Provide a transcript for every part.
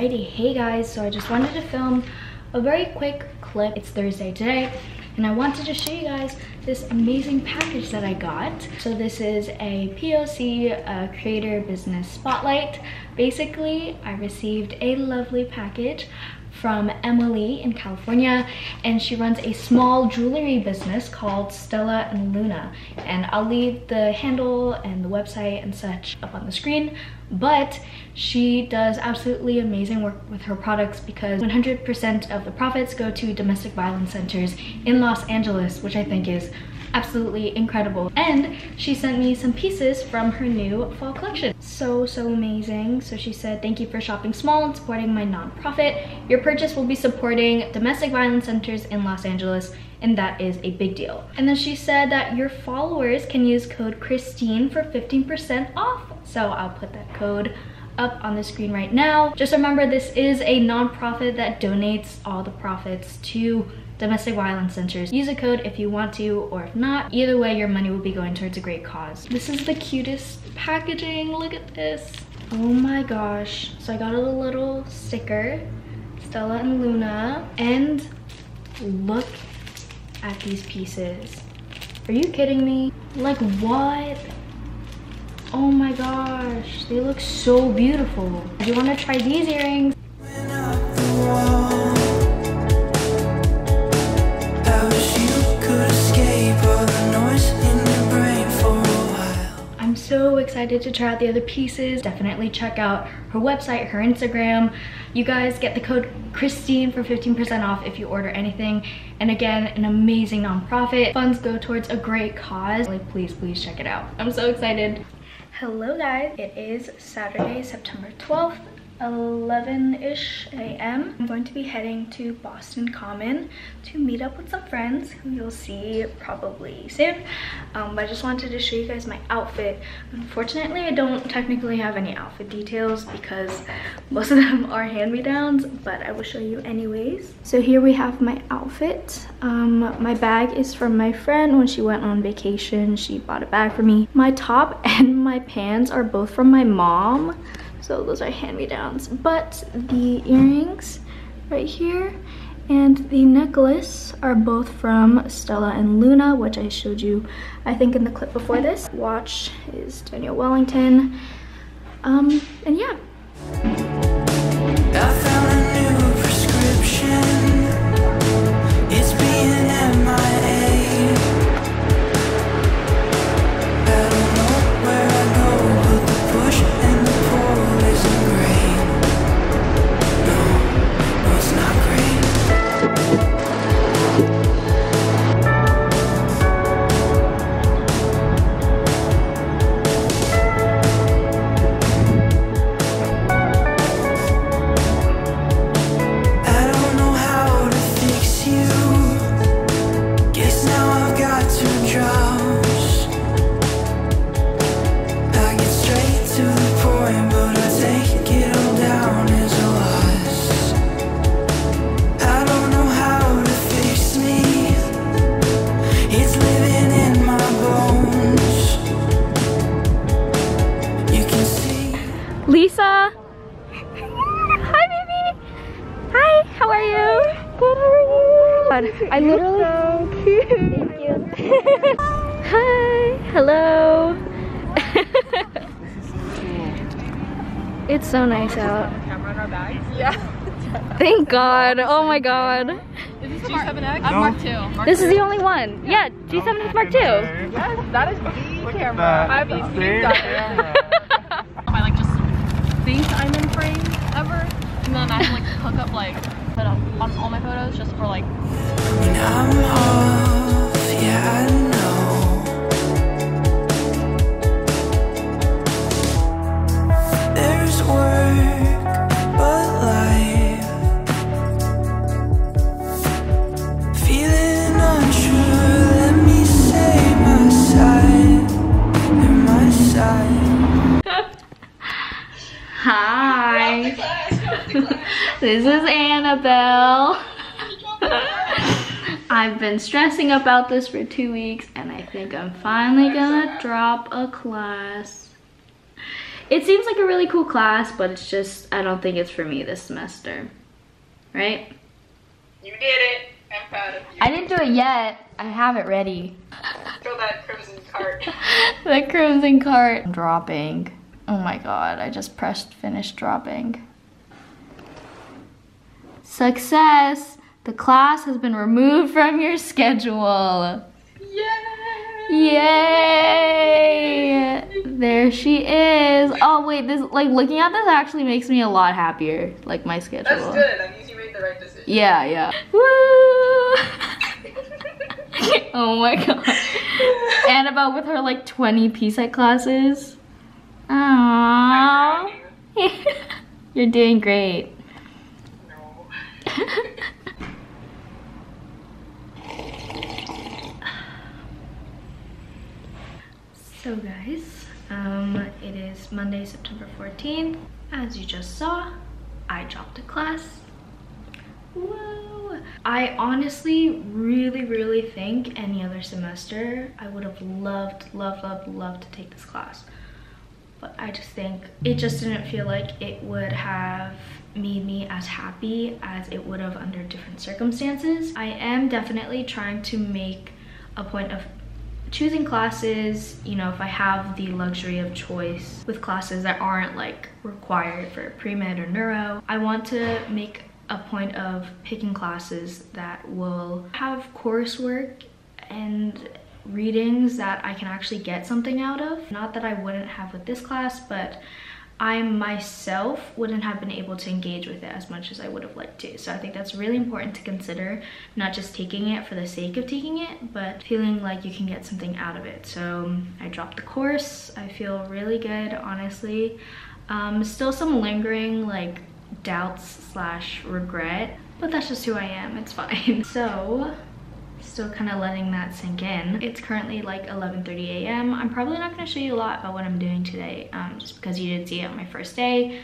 Alrighty, hey guys, so I just wanted to film a very quick clip. It's Thursday today, and I wanted to show you guys this amazing package that I got. So this is a POC uh, Creator Business Spotlight. Basically, I received a lovely package from Emily in California and she runs a small jewelry business called Stella and Luna. And I'll leave the handle and the website and such up on the screen but she does absolutely amazing work with her products because 100% of the profits go to domestic violence centers in Los Angeles which I think is absolutely incredible. And she sent me some pieces from her new fall collection. So so amazing. So she said thank you for shopping small and supporting my nonprofit. Your purchase will be supporting domestic violence centers in los angeles and that is a big deal. And then she said that your followers can use code christine for 15 percent off. So i'll put that code up on the screen right now just remember this is a nonprofit that donates all the profits to domestic violence centers. Use a code if you want to or if not. Either way, your money will be going towards a great cause. This is the cutest packaging. Look at this. Oh my gosh. So I got a little sticker, Stella and Luna, and look at these pieces. Are you kidding me? Like what? Oh my gosh, they look so beautiful. Do you want to try these earrings? Going up the wall. I wish you could escape all the noise in your brain for a while. I'm so excited to try out the other pieces. Definitely check out her website, her Instagram. You guys get the code Christine for 15% off if you order anything. And again, an amazing nonprofit. Funds go towards a great cause. Like, please, please check it out. I'm so excited. Hello guys, it is Saturday, September 12th. 11-ish a.m. I'm going to be heading to Boston Common to meet up with some friends who you'll see probably soon. Um, but I just wanted to show you guys my outfit. Unfortunately, I don't technically have any outfit details because most of them are hand-me-downs, but I will show you anyways. So here we have my outfit. Um, my bag is from my friend when she went on vacation. She bought a bag for me. My top and my pants are both from my mom so those are hand-me-downs. But the earrings right here and the necklace are both from Stella and Luna which I showed you I think in the clip before this. Watch is Daniel Wellington. Um and yeah God, I literally so cute. Thank you. Hi. Hello. It's so nice out. Camera in our bags? Yeah. thank god. Oh my god. Is this G7X? I'm Mark 2. Mark this is the only one. Yeah. G7 is mark 2 Yes, that is the camera. that. I've been See? I like just think I'm in frame ever, and then I like hook up like put up on all my photos just for like When I'm off, yeah, I know. There's work, but life. Feeling unsure, let me say my side, and my side. Hi. this is Annabelle. I've been stressing about this for two weeks and I think I'm finally gonna drop a class. It seems like a really cool class, but it's just, I don't think it's for me this semester. Right? You did it. I'm proud of you. I didn't do it yet. I have it ready. Fill that crimson cart. the crimson cart. Dropping. Oh my god, I just pressed finish dropping. Success! The class has been removed from your schedule. Yay! Yay! There she is. Oh wait, this like looking at this actually makes me a lot happier. Like my schedule. That's good. That means you made the right decision. Yeah, yeah. Woo! oh my god. Annabelle with her like 20 PSEC classes. Aww. I'm proud of you. You're doing great. So guys, um, it is Monday, September 14th. As you just saw, I dropped a class. I honestly really, really think any other semester I would have loved, loved, loved, loved to take this class. But I just think it just didn't feel like it would have made me as happy as it would have under different circumstances. I am definitely trying to make a point of choosing classes, you know, if I have the luxury of choice with classes that aren't like required for pre-med or neuro, I want to make a point of picking classes that will have coursework and readings that I can actually get something out of. Not that I wouldn't have with this class, but I myself wouldn't have been able to engage with it as much as I would have liked to. So I think that's really important to consider, not just taking it for the sake of taking it, but feeling like you can get something out of it. So I dropped the course. I feel really good, honestly. Um, still some lingering like doubts slash regret, but that's just who I am. It's fine. So still kind of letting that sink in. It's currently like 11.30 a.m. I'm probably not going to show you a lot about what I'm doing today um, just because you didn't see it on my first day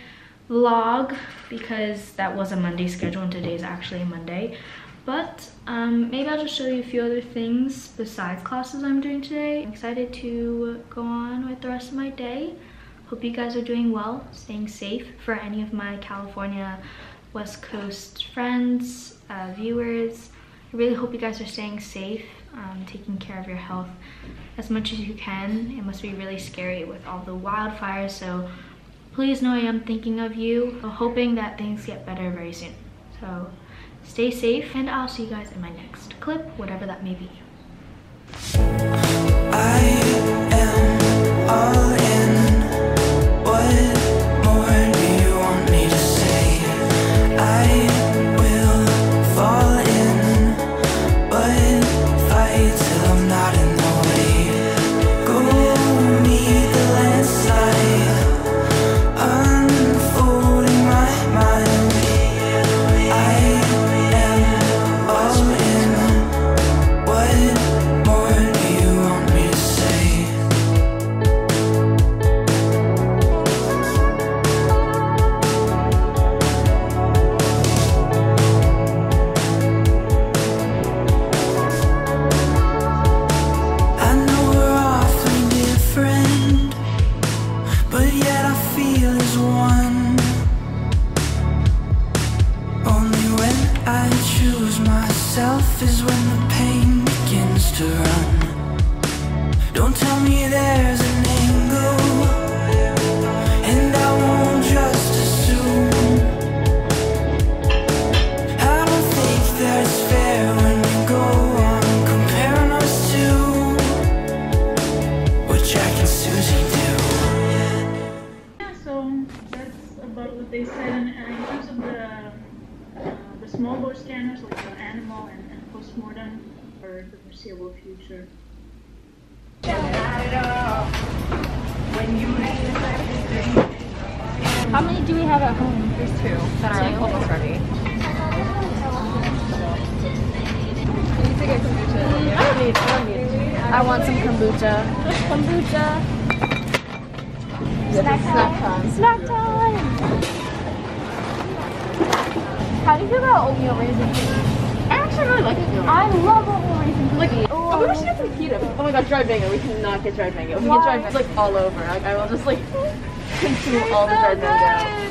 vlog because that was a Monday schedule and today's actually a Monday. But um, maybe I'll just show you a few other things besides classes I'm doing today. I'm excited to go on with the rest of my day. Hope you guys are doing well, staying safe. For any of my California West Coast friends, uh, viewers, really hope you guys are staying safe, um, taking care of your health as much as you can. It must be really scary with all the wildfires, so please know I am thinking of you. I'm hoping that things get better very soon. So stay safe, and I'll see you guys in my next clip, whatever that may be. Scanners, like the animal and, and postmortem for the foreseeable future. How many do we have at home? There's two that are like almost ready. I don't need, I don't need. I want some kombucha. Kombucha. Snack time. Snack time. How do you feel about oatmeal raisin cookies? I actually really like it. I love oatmeal raisin cookies. Like, oh, we should get some keto. Oh my god, dried mango. We cannot get dried mango. We Why? get dried mango like all over. Like I will just like consume all the dried mango.